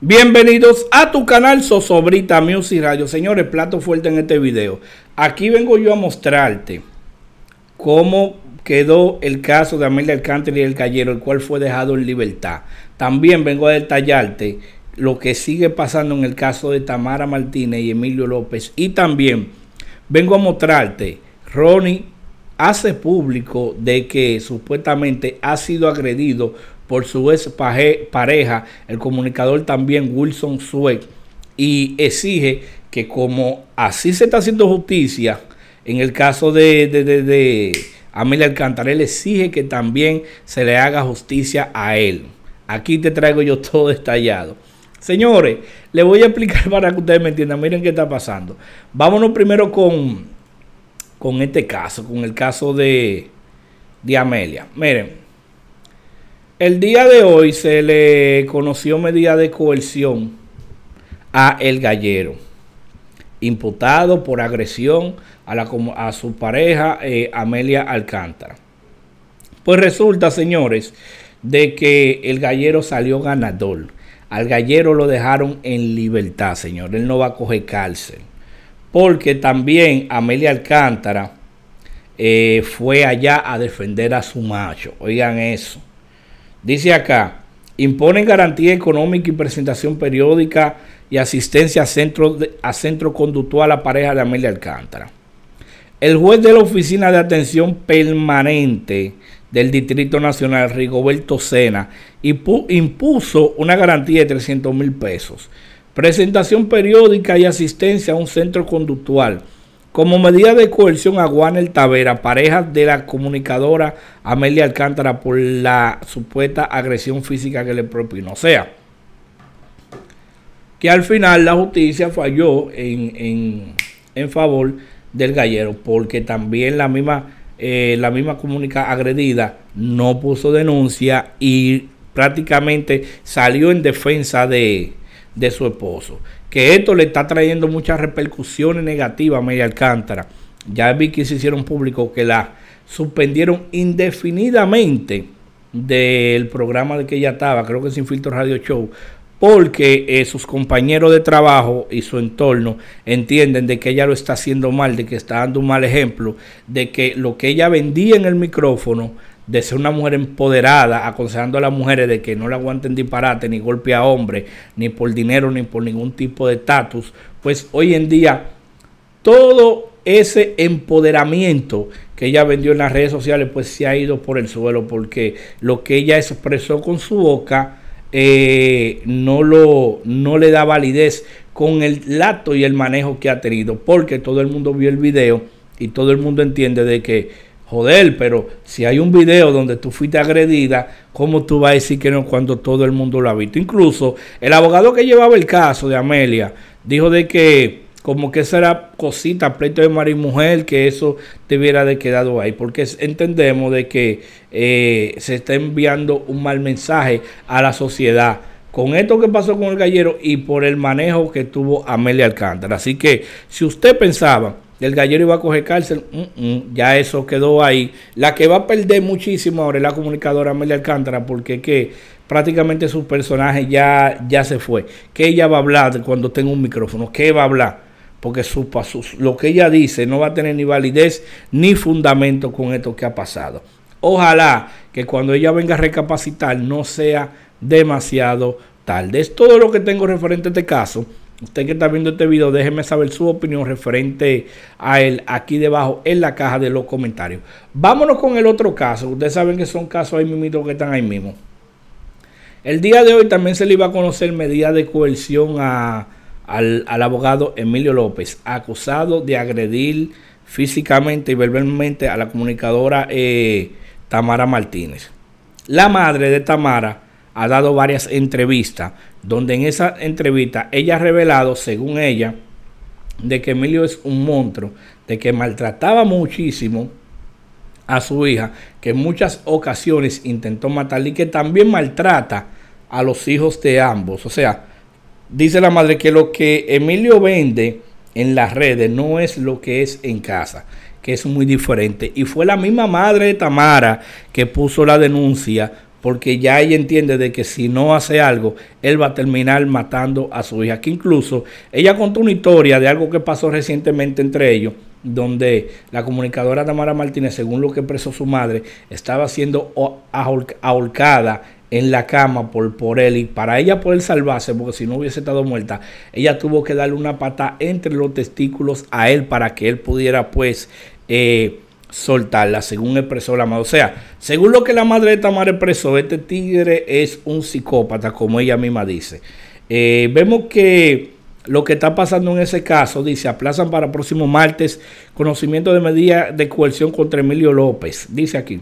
Bienvenidos a tu canal Sosobrita Music Radio. Señores, plato fuerte en este video. Aquí vengo yo a mostrarte cómo quedó el caso de Amelia Alcántara y el Callero, el cual fue dejado en libertad. También vengo a detallarte lo que sigue pasando en el caso de Tamara Martínez y Emilio López. Y también vengo a mostrarte, Ronnie hace público de que supuestamente ha sido agredido por su ex pareja, el comunicador también Wilson Sue, y exige que como así se está haciendo justicia en el caso de, de, de, de Amelia Alcántara, él exige que también se le haga justicia a él. Aquí te traigo yo todo detallado. Señores, le voy a explicar para que ustedes me entiendan. Miren qué está pasando. Vámonos primero con, con este caso, con el caso de, de Amelia. Miren, el día de hoy se le conoció medida de coerción a El Gallero, imputado por agresión a, la, a su pareja eh, Amelia Alcántara. Pues resulta, señores, de que el gallero salió ganador. Al gallero lo dejaron en libertad, señor. Él no va a coger cárcel. Porque también Amelia Alcántara eh, fue allá a defender a su macho. Oigan eso. Dice acá, imponen garantía económica y presentación periódica y asistencia a centro, a centro conductual a pareja de Amelia Alcántara. El juez de la Oficina de Atención Permanente del Distrito Nacional, Rigoberto Sena, impuso una garantía de 300 mil pesos, presentación periódica y asistencia a un centro conductual. Como medida de coerción a Juan Tavera, pareja de la comunicadora Amelia Alcántara, por la supuesta agresión física que le propinó. O sea, que al final la justicia falló en, en, en favor del gallero, porque también la misma, eh, la misma agredida no puso denuncia y prácticamente salió en defensa de, de su esposo. Que esto le está trayendo muchas repercusiones negativas a Media Alcántara. Ya vi que se hicieron público que la suspendieron indefinidamente del programa de que ella estaba, creo que sin filtro radio show, porque eh, sus compañeros de trabajo y su entorno entienden de que ella lo está haciendo mal, de que está dando un mal ejemplo, de que lo que ella vendía en el micrófono, de ser una mujer empoderada, aconsejando a las mujeres de que no le aguanten disparate, ni golpe a hombres, ni por dinero, ni por ningún tipo de estatus, pues hoy en día todo ese empoderamiento que ella vendió en las redes sociales, pues se ha ido por el suelo, porque lo que ella expresó con su boca, eh, no, lo, no le da validez con el acto y el manejo que ha tenido, porque todo el mundo vio el video y todo el mundo entiende de que, joder, pero si hay un video donde tú fuiste agredida, ¿cómo tú vas a decir que no cuando todo el mundo lo ha visto? Incluso el abogado que llevaba el caso de Amelia dijo de que como que esa era cosita, pleito de marido y mujer, que eso debiera de quedado ahí, porque entendemos de que eh, se está enviando un mal mensaje a la sociedad con esto que pasó con el gallero y por el manejo que tuvo Amelia Alcántara. Así que si usted pensaba el gallero iba a coger cárcel, mm, mm, ya eso quedó ahí. La que va a perder muchísimo ahora es la comunicadora Amelia Alcántara, porque que prácticamente su personaje ya, ya se fue. ¿Qué ella va a hablar cuando tenga un micrófono? ¿Qué va a hablar? porque su, lo que ella dice no va a tener ni validez ni fundamento con esto que ha pasado. Ojalá que cuando ella venga a recapacitar no sea demasiado tarde. Es todo lo que tengo referente a este caso. Usted que está viendo este video, déjeme saber su opinión referente a él aquí debajo en la caja de los comentarios. Vámonos con el otro caso. Ustedes saben que son casos ahí mismo que están ahí mismo. El día de hoy también se le iba a conocer medida de coerción a al, abogado Emilio López, acusado de agredir físicamente y verbalmente a la comunicadora eh, Tamara Martínez. La madre de Tamara ha dado varias entrevistas, donde en esa entrevista ella ha revelado, según ella, de que Emilio es un monstruo, de que maltrataba muchísimo a su hija, que en muchas ocasiones intentó matarle y que también maltrata a los hijos de ambos. O sea, dice la madre que lo que Emilio vende en las redes no es lo que es en casa, que es muy diferente. Y fue la misma madre de Tamara que puso la denuncia porque ya ella entiende de que si no hace algo, él va a terminar matando a su hija. Que incluso ella contó una historia de algo que pasó recientemente entre ellos, donde la comunicadora Tamara Martínez, según lo que expresó su madre, estaba siendo ahorcada en la cama por, por él y para ella poder salvarse, porque si no hubiese estado muerta, ella tuvo que darle una pata entre los testículos a él para que él pudiera pues eh, soltarla, según expresó la madre. O sea, según lo que la madre de Tamara expresó, este tigre es un psicópata, como ella misma dice. Eh, vemos que lo que está pasando en ese caso, dice, aplazan para próximo martes conocimiento de medida de coerción contra Emilio López. Dice aquí.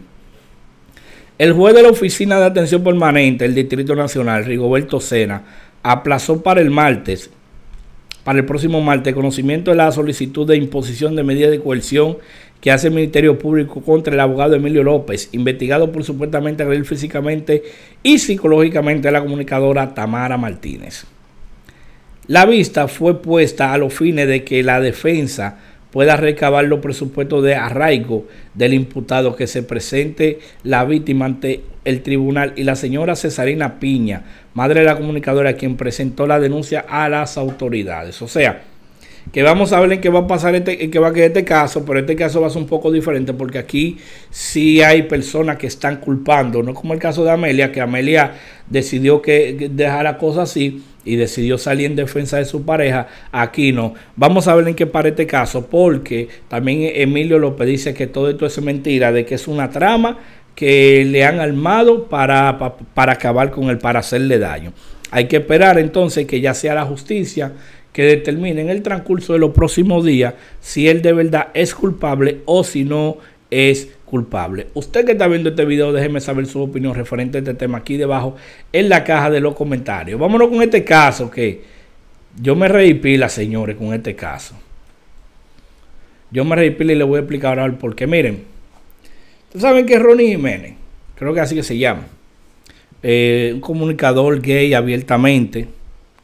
El juez de la Oficina de Atención Permanente del Distrito Nacional, Rigoberto Sena, aplazó para el martes para el próximo martes conocimiento de la solicitud de imposición de medidas de coerción que hace el Ministerio Público contra el abogado Emilio López, investigado por supuestamente agredir físicamente y psicológicamente a la comunicadora Tamara Martínez. La vista fue puesta a los fines de que la defensa pueda recabar los presupuestos de arraigo del imputado que se presente la víctima ante el tribunal y la señora Cesarina Piña, madre de la comunicadora, quien presentó la denuncia a las autoridades. O sea, que vamos a ver en qué va a pasar este, en qué va a quedar este caso, pero este caso va a ser un poco diferente porque aquí sí hay personas que están culpando, no como el caso de Amelia, que Amelia decidió que dejar la cosa así y decidió salir en defensa de su pareja, aquí no. Vamos a ver en qué para este caso, porque también Emilio López dice que todo esto es mentira, de que es una trama que le han armado para, para, acabar con él, para hacerle daño. Hay que esperar entonces que ya sea la justicia que determine en el transcurso de los próximos días si él de verdad es culpable o si no es culpable. Usted que está viendo este video, déjeme saber su opinión referente a este tema aquí debajo en la caja de los comentarios. Vámonos con este caso que yo me reí pila, señores, con este caso. Yo me reí y le voy a explicar ahora por qué. Miren, ustedes saben que Ronnie Jiménez, creo que así que se llama, eh, un comunicador gay abiertamente,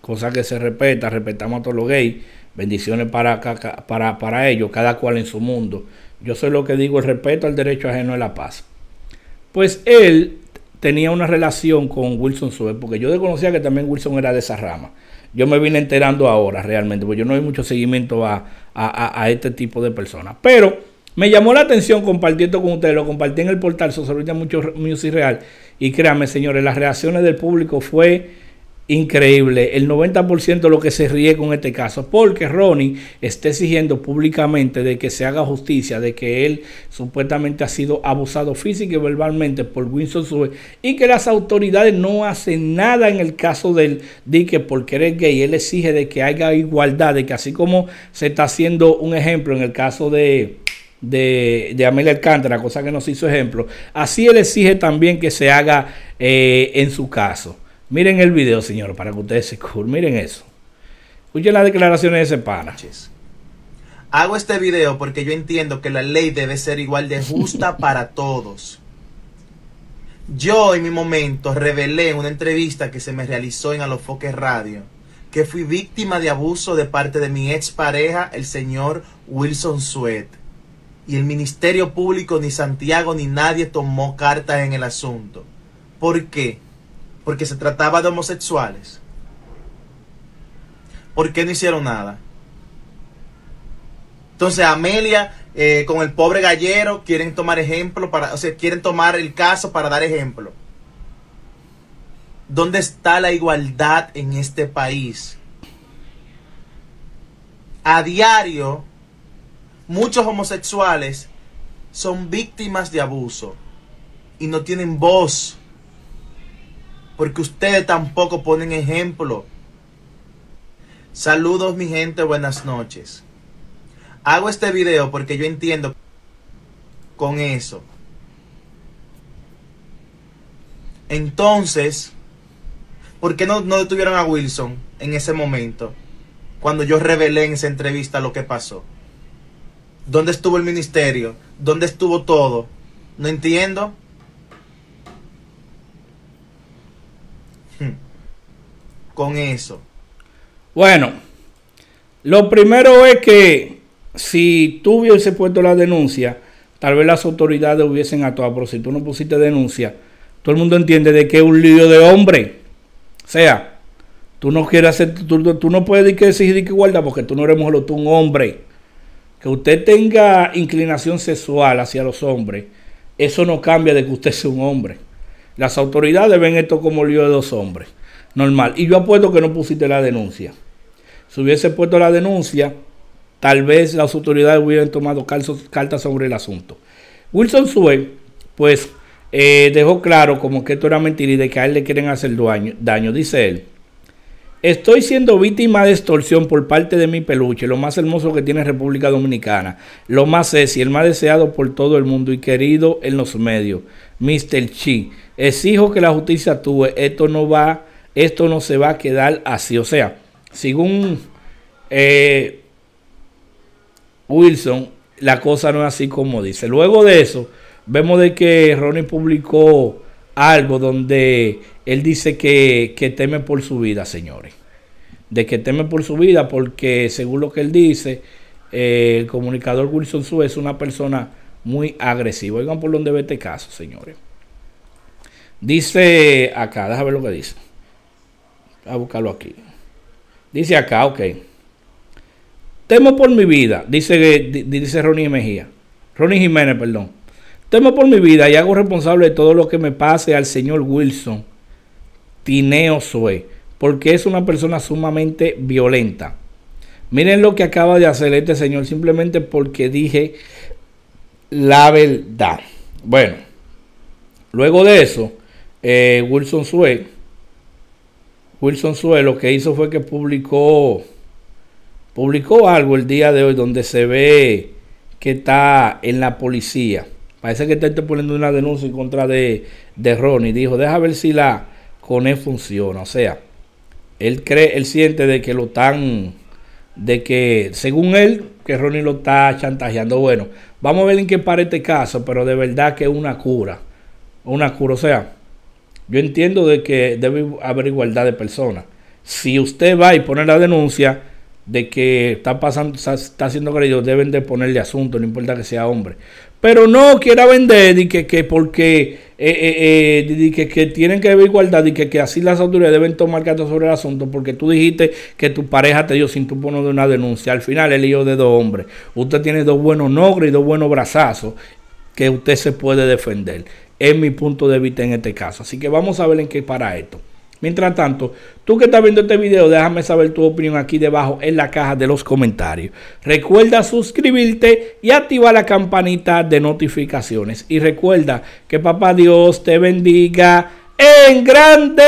cosa que se respeta, respetamos a todos los gays. Bendiciones para, para, para ellos, cada cual en su mundo. Yo sé lo que digo, el respeto al derecho ajeno es la paz. Pues él tenía una relación con Wilson Sue, porque yo desconocía que también Wilson era de esa rama. Yo me vine enterando ahora realmente, porque yo no hay mucho seguimiento a, a, este tipo de personas. Pero me llamó la atención compartiendo con ustedes, lo compartí en el portal Sociología Mucho Music Real. Y créanme, señores, las reacciones del público fue increíble el 90% de lo que se ríe con este caso, porque Ronnie está exigiendo públicamente de que se haga justicia, de que él supuestamente ha sido abusado física y verbalmente por Winston Sue y que las autoridades no hacen nada en el caso del dique porque eres gay. Él exige de que haya igualdad, de que así como se está haciendo un ejemplo en el caso de de, de, Amelia Alcántara, cosa que nos hizo ejemplo. Así él exige también que se haga eh, en su caso. Miren el video, señor, para que ustedes se curren. Miren eso. Escuchen las declaraciones de ese pana. Hago este video porque yo entiendo que la ley debe ser igual de justa para todos. Yo en mi momento revelé en una entrevista que se me realizó en Alofoque Radio que fui víctima de abuso de parte de mi expareja, el señor Wilson Sweat. Y el Ministerio Público, ni Santiago, ni nadie tomó cartas en el asunto. ¿Por qué? Porque se trataba de homosexuales. ¿Por qué no hicieron nada? Entonces Amelia eh, con el pobre gallero quieren tomar ejemplo para, o sea, quieren tomar el caso para dar ejemplo. ¿Dónde está la igualdad en este país? A diario, muchos homosexuales son víctimas de abuso y no tienen voz porque ustedes tampoco ponen ejemplo. Saludos mi gente, buenas noches. Hago este video porque yo entiendo con eso. Entonces, ¿por qué no, no detuvieron a Wilson en ese momento? Cuando yo revelé en esa entrevista lo que pasó. ¿Dónde estuvo el ministerio? ¿Dónde estuvo todo? No entiendo. Con eso? Bueno, lo primero es que si tú hubiese puesto la denuncia, tal vez las autoridades hubiesen actuado, pero si tú no pusiste denuncia, todo el mundo entiende de que es un lío de hombre. O sea, tú no quieres hacer, tú, no puedes exigir que igualdad porque tú no eres mujer, tú un hombre. Que usted tenga inclinación sexual hacia los hombres, eso no cambia de que usted sea un hombre. Las autoridades ven esto como lío de dos hombres. Normal. Y yo apuesto que no pusiste la denuncia. Si hubiese puesto la denuncia, tal vez las autoridades hubieran tomado cartas sobre el asunto. Wilson Sue, pues, eh, dejó claro como que esto era mentira y de que a él le quieren hacer daño. daño. Dice él, estoy siendo víctima de extorsión por parte de mi peluche, lo más hermoso que tiene República Dominicana, lo más sexy, el más deseado por todo el mundo y querido en los medios, Mr. Chi. Exijo que la justicia actúe, esto no va, esto no se va a quedar así. O sea, según eh, Wilson, la cosa no es así como dice. Luego de eso, vemos de que Ronnie publicó algo donde él dice que, teme por su vida, señores. De que teme por su vida porque según lo que él dice, eh, el comunicador Wilson Su es una persona muy agresiva. Oigan por dónde ve este caso, señores. Dice acá, déjame ver lo que dice. A buscarlo aquí. Dice acá, ok. Temo por mi vida, dice, dice Ronnie Mejía. Ronnie Jiménez, perdón. Temo por mi vida y hago responsable de todo lo que me pase al señor Wilson Tineo Sue, porque es una persona sumamente violenta. Miren lo que acaba de hacer este señor simplemente porque dije la verdad. Bueno, luego de eso, eh, Wilson Sue, Wilson Sue lo que hizo fue que publicó publicó algo el día de hoy donde se ve que está en la policía. Parece que está poniendo una denuncia en contra de, de Ronnie. Dijo, deja ver si la CONE funciona. O sea, él cree, él siente de que lo están, de que según él, que Ronnie lo está chantajeando. Bueno, vamos a ver en qué para este caso, pero de verdad que es una cura. Una cura. O sea, yo entiendo de que debe haber igualdad de personas. Si usted va y pone la denuncia, de que está pasando, está haciendo ellos deben de ponerle asunto, no importa que sea hombre. Pero no quiera vender y que, que porque eh, eh, eh que, que, tienen que haber igualdad y que, que así las autoridades deben tomar cartas sobre el asunto porque tú dijiste que tu pareja te dio sin tú poner una denuncia. Al final el hijo de dos hombres. Usted tiene dos buenos nogres y dos buenos brazazos que usted se puede defender. Es mi punto de vista en este caso. Así que vamos a ver en qué para esto. Mientras tanto, tú que estás viendo este video, déjame saber tu opinión aquí debajo en la caja de los comentarios. Recuerda suscribirte y activar la campanita de notificaciones. Y recuerda que papá Dios te bendiga en grande.